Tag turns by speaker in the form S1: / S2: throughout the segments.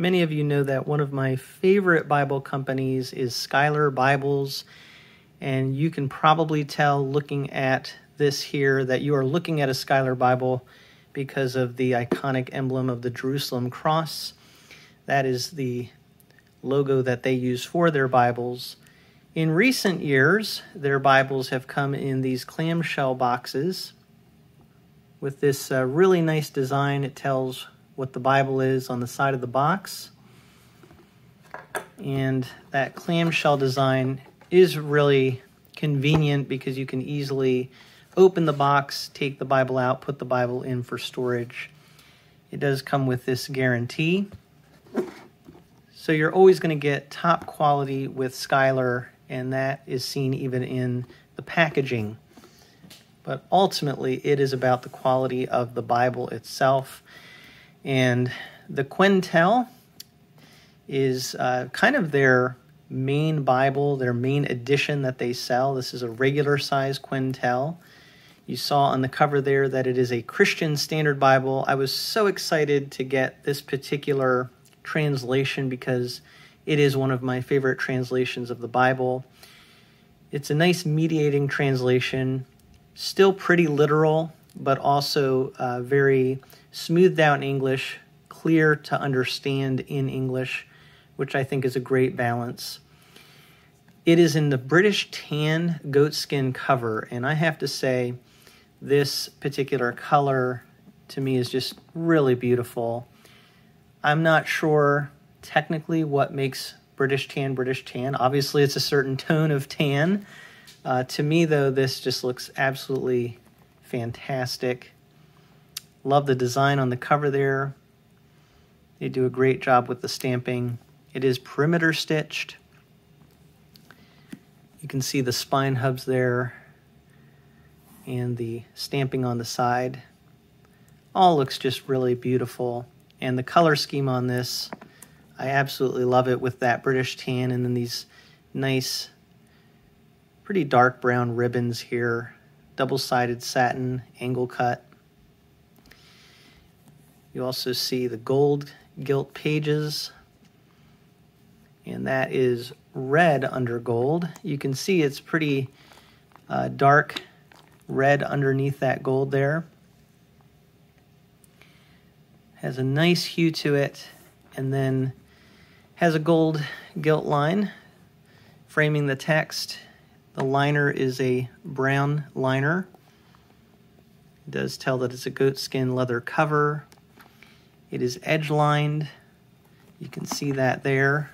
S1: Many of you know that one of my favorite Bible companies is Schuyler Bibles, and you can probably tell looking at this here that you are looking at a Schuyler Bible because of the iconic emblem of the Jerusalem cross. That is the logo that they use for their Bibles. In recent years, their Bibles have come in these clamshell boxes with this uh, really nice design. It tells what the Bible is on the side of the box. And that clamshell design is really convenient because you can easily open the box, take the Bible out, put the Bible in for storage. It does come with this guarantee. So you're always going to get top quality with Schuyler, and that is seen even in the packaging. But ultimately, it is about the quality of the Bible itself. And the Quentel is uh, kind of their main Bible, their main edition that they sell. This is a regular size Quentel. You saw on the cover there that it is a Christian Standard Bible. I was so excited to get this particular translation because it is one of my favorite translations of the Bible. It's a nice mediating translation, still pretty literal, but also uh, very smoothed out English, clear to understand in English, which I think is a great balance. It is in the British tan goatskin cover, and I have to say, this particular color to me is just really beautiful. I'm not sure technically what makes British tan British tan. Obviously, it's a certain tone of tan. Uh, to me, though, this just looks absolutely fantastic. Love the design on the cover there. They do a great job with the stamping. It is perimeter stitched. You can see the spine hubs there and the stamping on the side. All looks just really beautiful. And the color scheme on this, I absolutely love it with that British tan and then these nice, pretty dark brown ribbons here. Double-sided satin, angle cut. You also see the gold gilt pages, and that is red under gold. You can see it's pretty uh, dark red underneath that gold there. Has a nice hue to it, and then has a gold gilt line framing the text. The liner is a brown liner. It does tell that it's a goatskin leather cover. It is edge lined. You can see that there.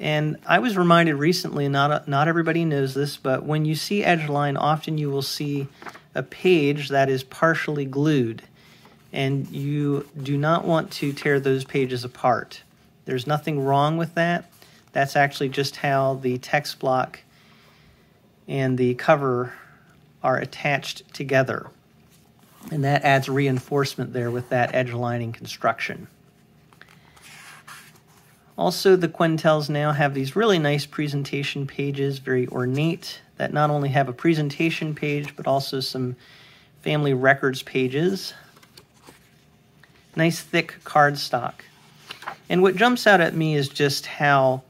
S1: And I was reminded recently, not, not everybody knows this, but when you see edge line, often you will see a page that is partially glued. And you do not want to tear those pages apart. There's nothing wrong with that. That's actually just how the text block and the cover are attached together. And that adds reinforcement there with that edge lining construction. Also, the Quentels now have these really nice presentation pages, very ornate, that not only have a presentation page, but also some family records pages. Nice thick cardstock. And what jumps out at me is just how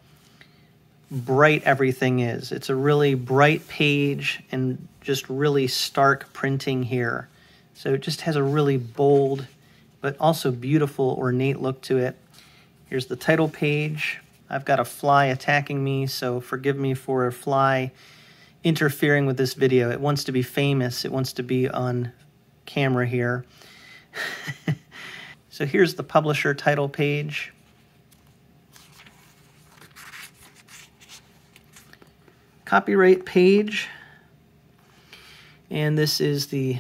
S1: bright everything is. It's a really bright page and just really stark printing here. So it just has a really bold, but also beautiful, ornate look to it. Here's the title page. I've got a fly attacking me, so forgive me for a fly interfering with this video. It wants to be famous. It wants to be on camera here. so here's the publisher title page. Copyright page. And this is the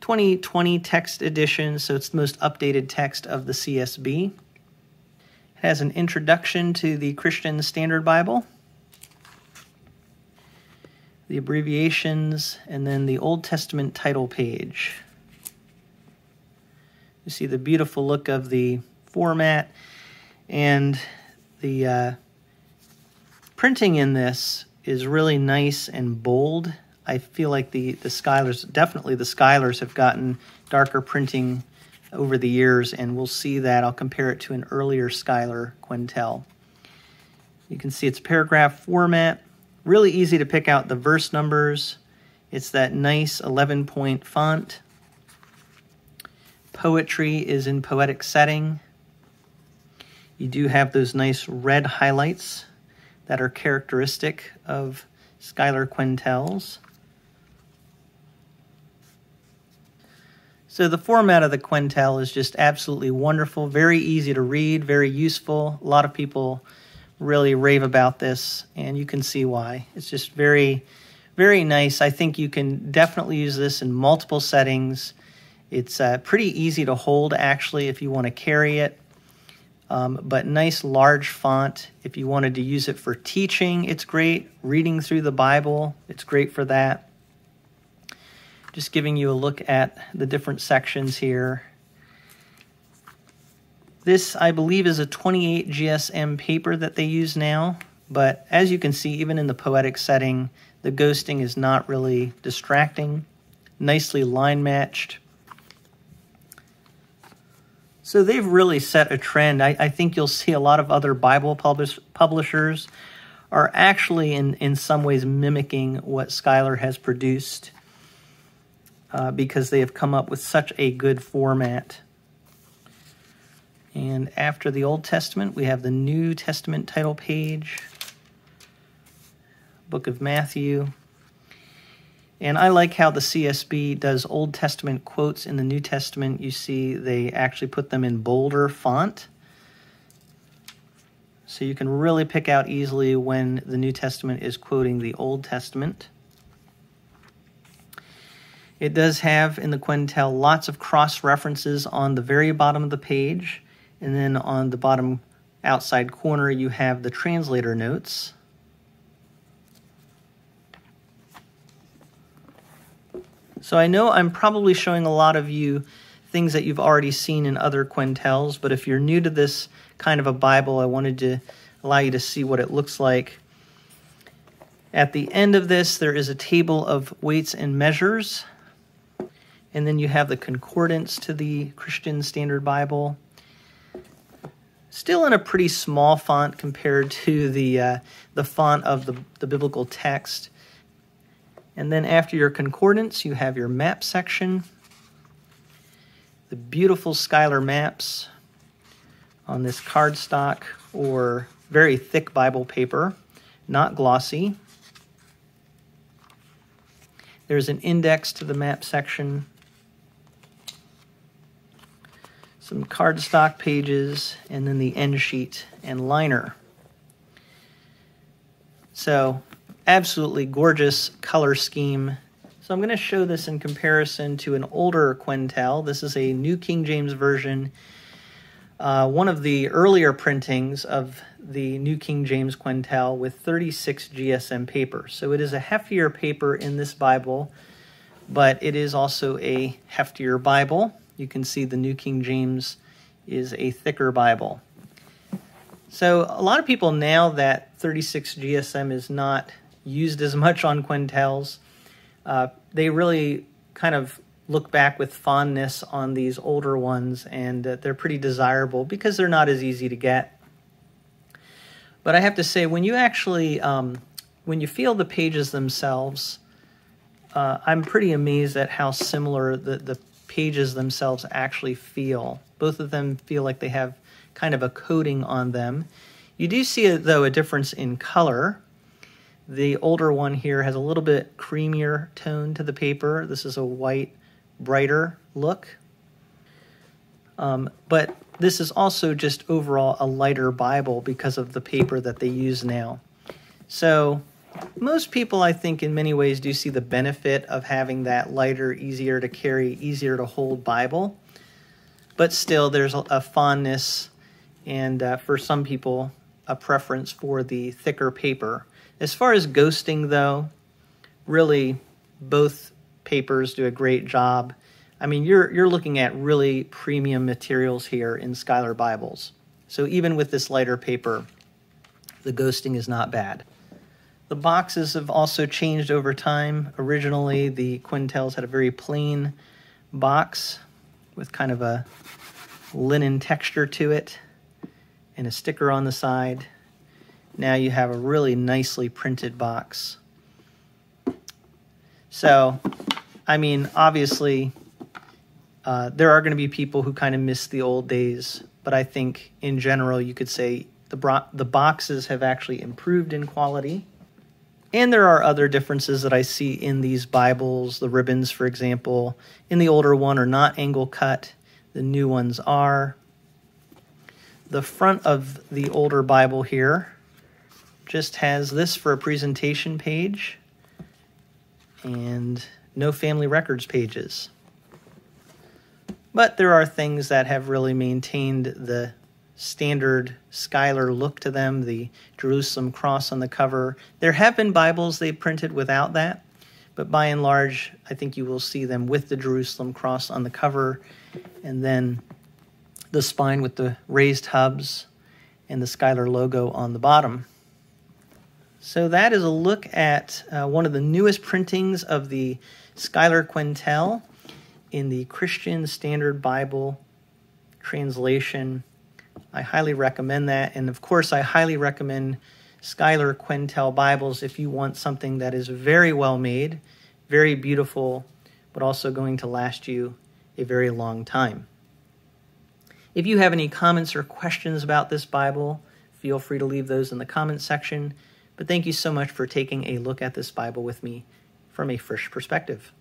S1: 2020 text edition, so it's the most updated text of the CSB. It has an introduction to the Christian Standard Bible, the abbreviations, and then the Old Testament title page. You see the beautiful look of the format and the uh, printing in this is really nice and bold I feel like the the Schuylers definitely the Schuylers have gotten darker printing over the years, and we'll see that. I'll compare it to an earlier Schuyler Quentel. You can see it's paragraph format, really easy to pick out the verse numbers. It's that nice 11 point font. Poetry is in poetic setting. You do have those nice red highlights that are characteristic of Schuyler Quentels. So the format of the Quentel is just absolutely wonderful, very easy to read, very useful. A lot of people really rave about this, and you can see why. It's just very, very nice. I think you can definitely use this in multiple settings. It's uh, pretty easy to hold, actually, if you want to carry it. Um, but nice large font. If you wanted to use it for teaching, it's great. Reading through the Bible, it's great for that. Just giving you a look at the different sections here. This, I believe, is a 28 GSM paper that they use now, but as you can see, even in the poetic setting, the ghosting is not really distracting. Nicely line matched. So they've really set a trend. I, I think you'll see a lot of other Bible publish, publishers are actually, in, in some ways, mimicking what Schuyler has produced uh, because they have come up with such a good format. And after the Old Testament, we have the New Testament title page, Book of Matthew. And I like how the CSB does Old Testament quotes in the New Testament. You see, they actually put them in bolder font. So you can really pick out easily when the New Testament is quoting the Old Testament. It does have in the Quentel lots of cross references on the very bottom of the page. And then on the bottom outside corner, you have the translator notes. So I know I'm probably showing a lot of you things that you've already seen in other Quentels, but if you're new to this kind of a Bible, I wanted to allow you to see what it looks like. At the end of this, there is a table of weights and measures, and then you have the concordance to the Christian Standard Bible. Still in a pretty small font compared to the uh, the font of the, the biblical text. And then after your concordance, you have your map section. The beautiful Schuyler maps on this cardstock or very thick Bible paper, not glossy. There's an index to the map section. Some cardstock pages, and then the end sheet and liner. So absolutely gorgeous color scheme. So I'm going to show this in comparison to an older Quentel. This is a New King James Version, uh, one of the earlier printings of the New King James Quentel with 36 GSM paper. So it is a heftier paper in this Bible, but it is also a heftier Bible. You can see the New King James is a thicker Bible. So a lot of people now that 36 GSM is not used as much on Quentels. Uh, they really kind of look back with fondness on these older ones, and uh, they're pretty desirable because they're not as easy to get. But I have to say, when you actually um, when you feel the pages themselves, uh, I'm pretty amazed at how similar the, the pages themselves actually feel. Both of them feel like they have kind of a coating on them. You do see, though, a difference in color. The older one here has a little bit creamier tone to the paper. This is a white, brighter look. Um, but this is also just overall a lighter Bible because of the paper that they use now. So most people, I think, in many ways do see the benefit of having that lighter, easier to carry, easier to hold Bible. But still, there's a, fondness and uh, for some people, a preference for the thicker paper. As far as ghosting, though, really both papers do a great job. I mean, you're you're looking at really premium materials here in Schuyler Bibles. So even with this lighter paper, the ghosting is not bad. The boxes have also changed over time. Originally, the Quentels had a very plain box with kind of a linen texture to it and a sticker on the side. Now you have a really nicely printed box. So, I mean, obviously, uh, there are going to be people who kind of miss the old days, but I think in general you could say the the boxes have actually improved in quality. And there are other differences that I see in these Bibles. The ribbons, for example, in the older one are not angle cut, the new ones are. The front of the older Bible here just has this for a presentation page and no family records pages. But there are things that have really maintained the standard Schuyler look to them, the Jerusalem cross on the cover. There have been Bibles they printed without that, but by and large, I think you will see them with the Jerusalem cross on the cover and then the spine with the raised hubs and the Schuyler logo on the bottom. So that is a look at uh, one of the newest printings of the Schuyler Quentel in the Christian Standard Bible translation. I highly recommend that. And of course, I highly recommend Schuyler Quentel Bibles if you want something that is very well made, very beautiful, but also going to last you a very long time. If you have any comments or questions about this Bible, feel free to leave those in the comments section. But thank you so much for taking a look at this Bible with me from a Frisch perspective.